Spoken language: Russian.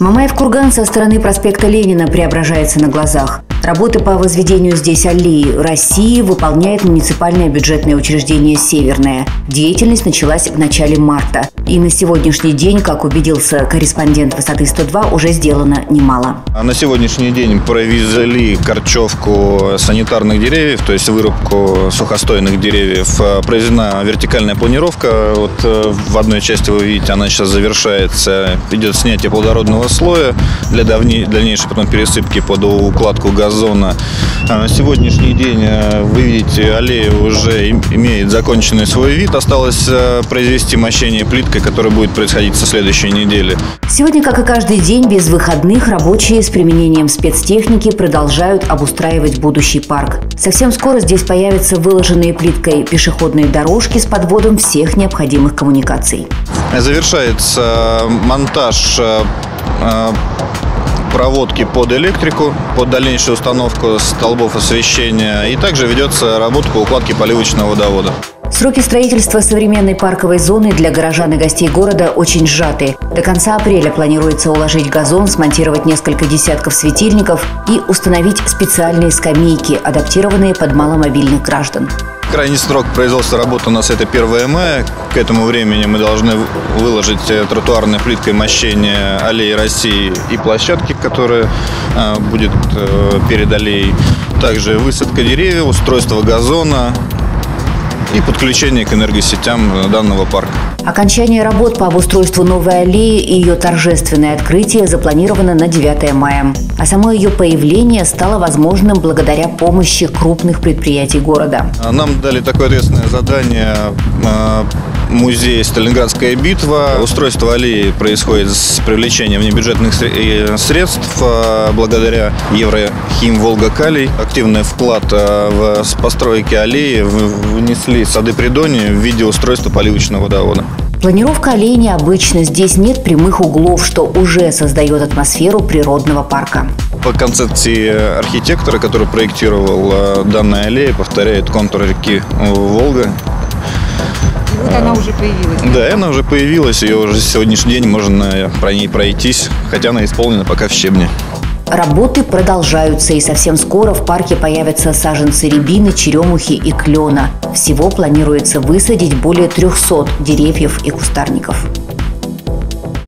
Мамаев-Курган со стороны проспекта Ленина преображается на глазах. Работы по возведению здесь аллеи России выполняет муниципальное бюджетное учреждение «Северное». Деятельность началась в начале марта. И на сегодняшний день, как убедился корреспондент «Высоты 102», уже сделано немало. А на сегодняшний день провезли корчевку санитарных деревьев, то есть вырубку сухостойных деревьев. Произведена вертикальная планировка. Вот э, в одной части вы видите, она сейчас завершается. Идет снятие плодородного слоя для дальнейшей потом пересыпки под укладку газона. А на сегодняшний день, э, вы видите, аллея уже имеет законченный свой вид. Осталось э, произвести мощение плиткой, которое будет происходить со следующей недели. Сегодня, как и каждый день, без выходных рабочие с применением спецтехники продолжают обустраивать будущий парк. Совсем скоро здесь появятся выложенные плиткой пешеходные дорожки с подводом всех необходимых коммуникаций. Завершается монтаж э, проводки под электрику, под дальнейшую установку столбов освещения. И также ведется работа по укладке поливочного водовода. Сроки строительства современной парковой зоны для горожан и гостей города очень сжаты. До конца апреля планируется уложить газон, смонтировать несколько десятков светильников и установить специальные скамейки, адаптированные под маломобильных граждан. Крайний срок производства работы у нас это 1 мая. К этому времени мы должны выложить э, тротуарной плиткой мощение аллеи России и площадки, которая э, будет э, перед аллеей. Также высадка деревьев, устройство газона, и подключение к энергосетям данного парка. Окончание работ по обустройству новой аллеи и ее торжественное открытие запланировано на 9 мая. А само ее появление стало возможным благодаря помощи крупных предприятий города. Нам дали такое ответственное задание а, музей «Сталинградская битва». Устройство аллеи происходит с привлечением внебюджетных средств а, благодаря Еврохим Волга Калий. Активный вклад а, в постройки аллеи внесли сады Придони в виде устройства поливочного водовода. Планировка аллеи необычна. Здесь нет прямых углов, что уже создает атмосферу природного парка. По концепции архитектора, который проектировал данная аллея, повторяет контур реки Волга вот она уже появилась. Да, она уже появилась, ее уже сегодняшний день можно про ней пройтись, хотя она исполнена пока в щебне. Работы продолжаются, и совсем скоро в парке появятся саженцы рябины, черемухи и клена. Всего планируется высадить более 300 деревьев и кустарников.